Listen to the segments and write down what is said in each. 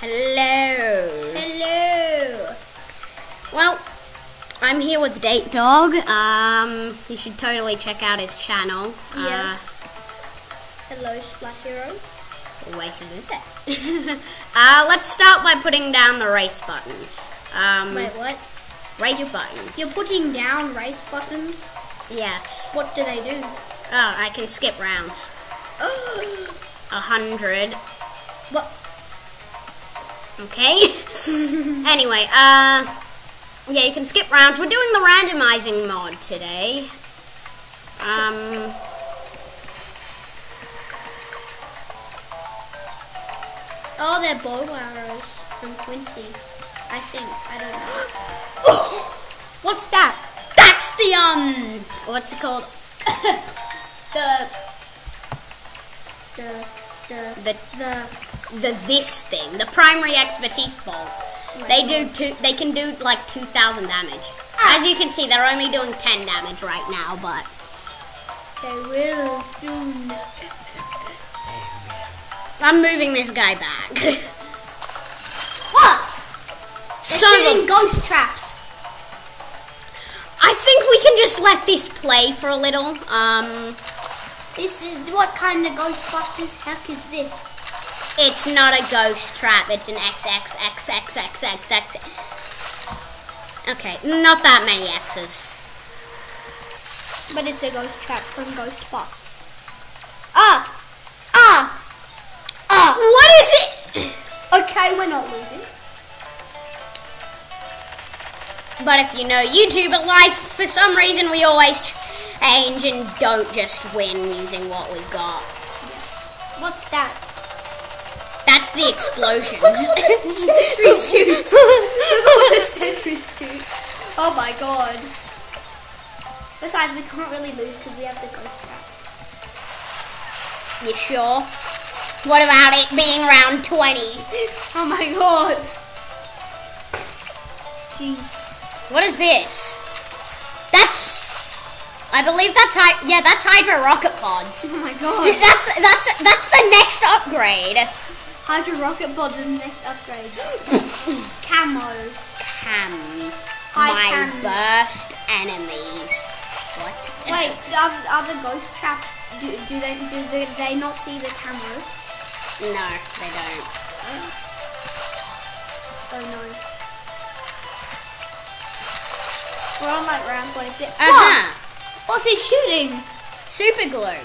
Hello. Hello. Well, I'm here with DaightDawg. Um, you should totally check out his channel. Yes. Hello, Splat Hero. Uh, wait a minute. uh, let's start by putting down the race buttons. Um, Wait, what? race buttons. You're putting down race buttons. yes. What do they do? Oh, I can skip rounds. Oh. A hundred. What? Okay. anyway, uh, yeah, you can skip rounds. We're doing the randomizing mod today. Um, Oh, they're bow arrows from Quincy. I think. I don't know. What's that? that's the um, what's it called? the The the the the. The this thing, the primary expertise bolt. They do two. They can do like two thousand damage. As you can see, they're only doing ten damage right now, but They will soon. I'm moving this guy back. What? They're so shooting ghost traps. I think we can just let this play for a little. Um, This is what kind of Ghostbusters heck is this? It's not a ghost trap. It's an XXXXXXX. Okay, not that many X's. But it's a ghost trap from Ghostbusters. Ah! Ah! Ah! What is it? Okay, we're not losing. But if you know YouTuber life, for some reason we always change and don't just win using what we've got. What's that? That's the explosions. Sentry shoot! Look at what the sentries shoot. Oh my god. Besides, we can't really lose because we have the ghost traps. you sure? What about it being round 20? Oh my god. Jeez. What is this? That's. I believe that's hy- yeah, that's Hydra rocket pods. Oh my god. That's that's that's the next upgrade. Hydra rocket pods is the next upgrade. Camo. Cam, Hi, my Cam. burst enemies. What? Wait, are, are the ghost traps? Do, do they do they, they not see the camo? No, they don't. Oh no. We're on like round 26. Uh huh. What's he shooting? Super glue.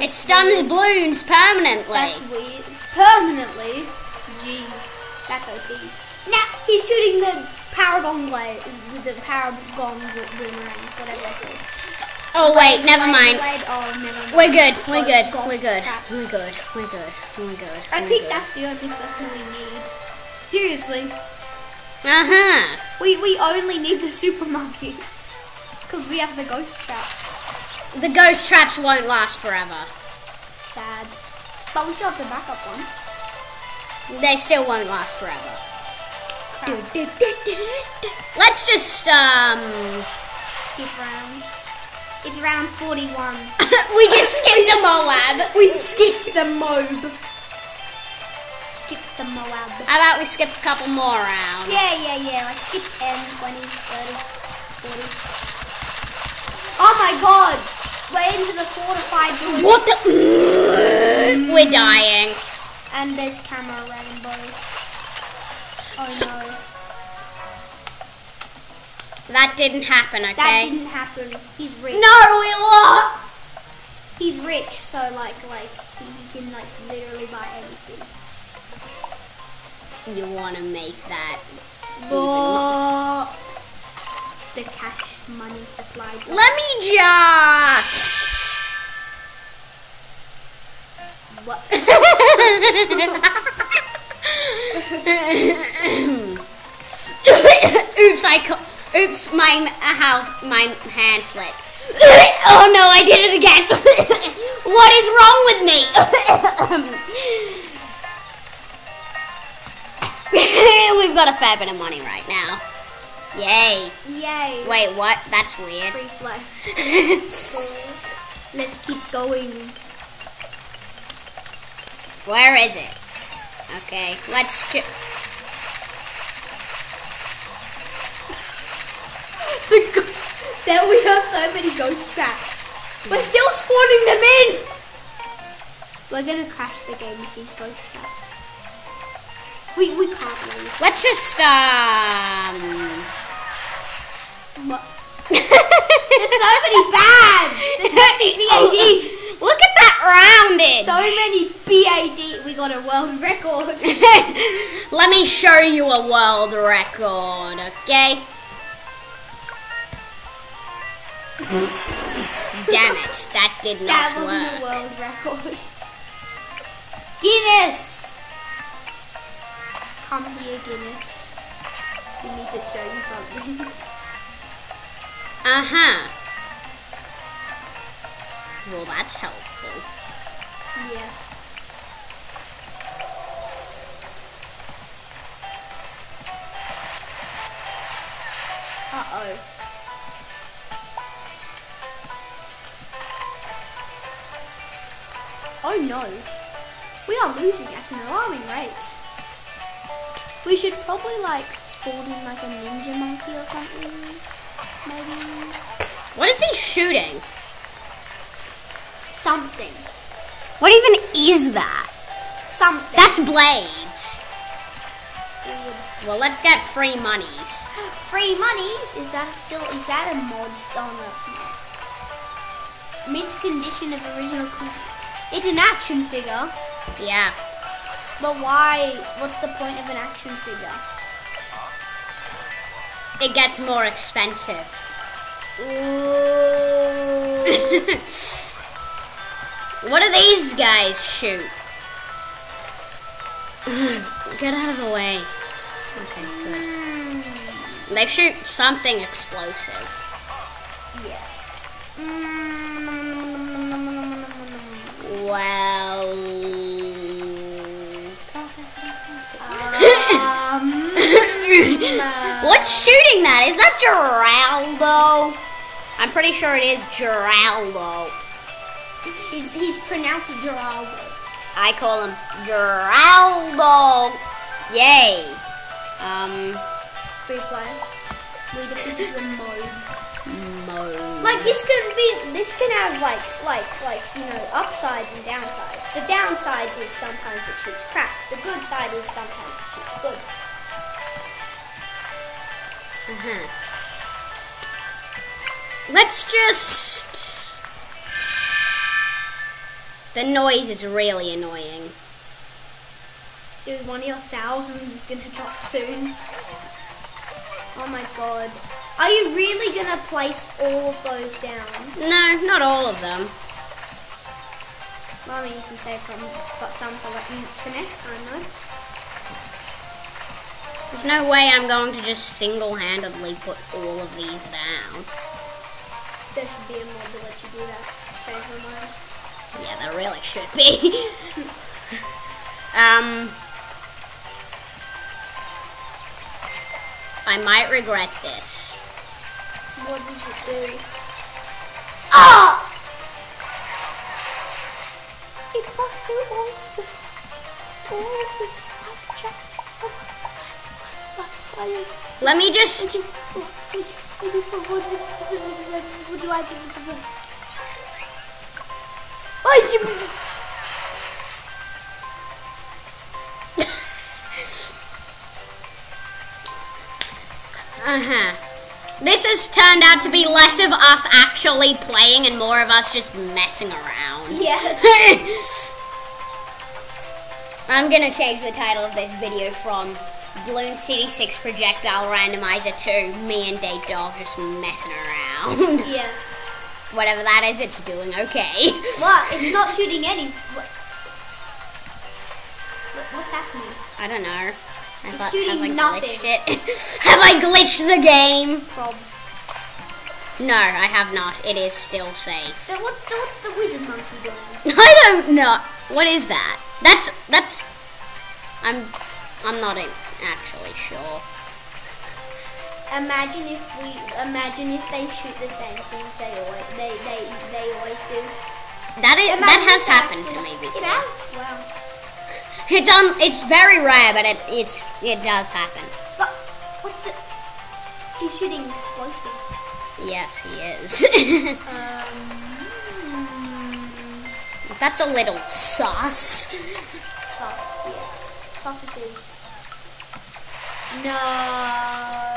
It stuns weird. balloons permanently. That's weird. It's permanently. Jeez. That's OP. Now he's shooting the Paragon blade with the Paragon boomerangs, whatever they're called. oh wait, never Blade, mind. blade, oh, never mind. We're good. We're Ghost- good. We're good. traps. We're good. We're good. We're good. I we're think good. that's the only person we need. Seriously. Uh huh. We we only need the super monkey. Because we have the ghost traps. The ghost traps won't last forever. Sad. But we still have the backup one. They still won't last forever. Crap. Let's just um. Skip round. It's round 41. we just skipped the Moab. We skipped the Moab. Skip the Moab. How about we skip a couple more rounds? Yeah, yeah, yeah. Like skip 10, 20, 30, 40. Oh my god! We're into the fortified village. What the? We're dying. And there's camera rainbow. Oh no. That didn't happen. Okay? That didn't happen. He's rich. No, we lost. He's rich, so like like he, he can like literally buy anything. You want to make that even the cash money supply. drop. Let me just. oops, I. Co- oops, my uh, house, my hand slipped. oh no, I did it again. what is wrong with me? We've got a fair bit of money right now. Yay. Yay! Wait, what? That's weird. Free. Let's keep going. Where is it? Okay, let's. Ju- The we have so many ghost traps. We're still spawning them in. We're gonna crash the game with these ghost traps. We we can't lose. let's just um. What? There's so many bads. There's so many BADs. Look at that rounded. So many BAD. We got a world record. Let me show you a world record, okay? Damn it, that did not That not wasn't a work. world record. Guinness! Come here, Guinness. We need to show you something. Uh huh. Well, that's helpful. yes. Uh oh. Oh no. We are losing at an alarming rate. We should probably like spawn in like a ninja monkey or something. Maybe What is he shooting? Something. What even is that? Something. That's blades. weird. Well, let's get free monies. Free monies? Is that still is that a mod? Oh no. Mint condition of original. It's an action figure, Yeah. but why? What's the point of an action figure? It gets more expensive. What do these guys shoot? Get out of the way. Okay, good. They shoot something explosive. yes. Well. Um, What's shooting that? Is that Geraldo? I'm pretty sure it is Geraldo. He's he's pronounced Geraldo. I call him Geraldo. Yay. Um, Free play. We defeated the mode. Mo. Like this could be, this can have like, like, like you know, upsides and downsides. The downsides is sometimes it shoots crap. The good side is sometimes it shoots good. Uh-huh. Let's just. The noise is really annoying. Dude, one of your thousands is gonna drop soon. Oh my god. Are you really gonna place all of those down? No, not all of them. Well, I mean, you can save from some for, like, for next time, though. There's no way I'm going to just single-handedly put all of these down. There should be a mod that lets you do that. Change my mind. Yeah, there really should be. um, I might regret this. What does it do? Ah! It passed through all of the, all of the side track. Why you? Let me just. What do I do? Why you? Uh huh. This has turned out to be less of us actually playing and more of us just messing around. Yes. I'm gonna change the title of this video from Balloon City 6 Projectile Randomizer to me and DaightDawg just messing around. Yes. Whatever that is, it's doing okay. What? It's not shooting any. What? What- What's happening? I don't know. I It's thought, shooting have I nothing. glitched it? have I glitched the game? Probs. No, I have not. It is still safe. So what? What's the wizard monkey doing? I don't know. What is that? That's that's. I'm I'm not actually sure. Imagine if we imagine if they shoot the same things they always they they, they always do. That is that has happened to me It before. has. Wow. It's un, It's very rare, but it it's it does happen. But what the? He's shooting explosives. Yes, he is. Um. That's a little sauce. Sauce, yes. Sausages. No.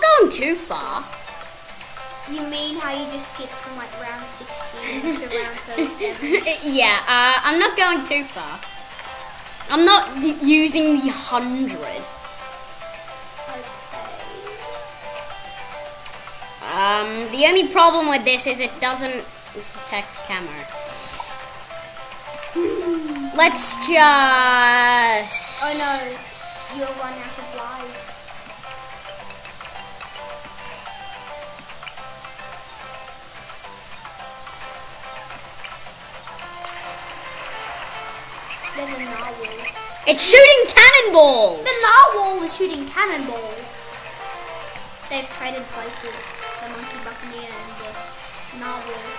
Not going too far. You mean how you just skipped from like round 16 to round 37? yeah, uh, I'm not going too far. I'm not d- using the hundred. Okay. Um, the only problem with this is it doesn't detect camera. Let's just. Oh no, you'll run out There's a narwhal. It's shooting cannonballs! The narwhal is shooting cannonball. They've traded places. The monkey buccaneer and the narwhal.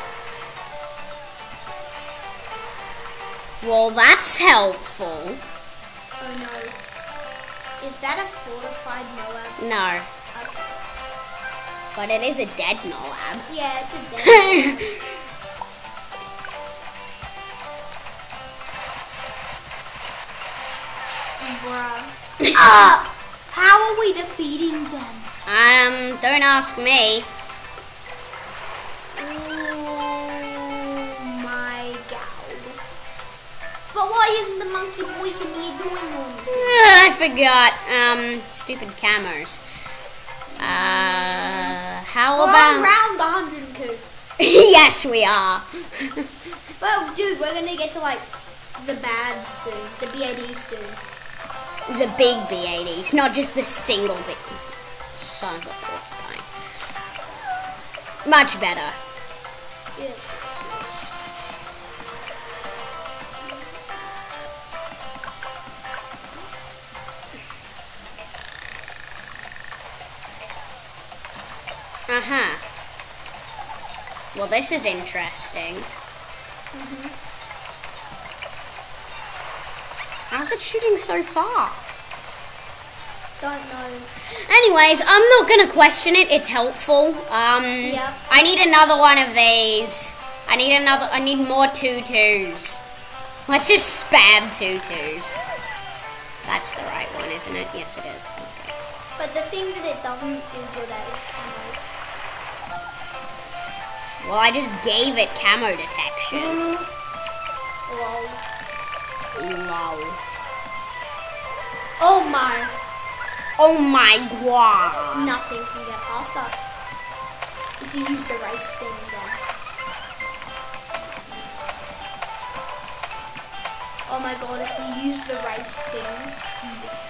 Well, that's helpful. Oh no. Is that a fortified Moab? No, Okay. but it is a dead Moab. Yeah, it's a dead. Bruh. Ah! How are we defeating them? um, don't ask me. Oh my god. But why isn't the monkey boy can doing anything? I forgot. Um, stupid camos. Uh, how We're about? round 102. yes, we are. Well, dude, we're gonna get to like the bad soon. The BAD soon. The big B80s, not just the single big. Son of a porcupine. Much better. Yeah. Uh huh. Well, this is interesting. How's it shooting so far? Don't know. Anyways, I'm not gonna question it. It's helpful. Um, Yeah. I need another one of these. I need another. I need more tutus. Let's just spam tutus. That's the right one, isn't it? Yes, it is. Okay. But the thing that it doesn't do good at is camos. Well, I just gave it camo detection. Lol. Lol. Oh my. Oh my god. Nothing can get past us. If you use the race thing then. Oh my god, if you use the race thing.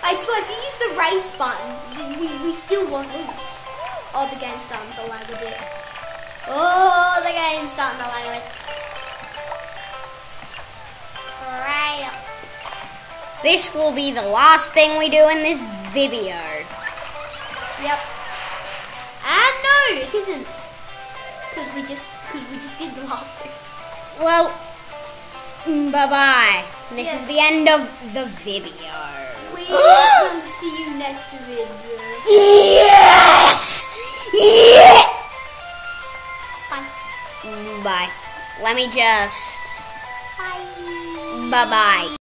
Like, so if you use the race button, we, we still won't lose. Oh, the game's starting to lag a bit. Oh, the game's starting to lag a bit. This will be the last thing we do in this video. Yep. And no, it isn't. Because we just, because we just did the last thing. Well, mm, bye bye. This Yes. is the end of the video. We will see you next video. Yes! Yeah! Bye. Mm, bye. Let me just. Bye. Bye bye.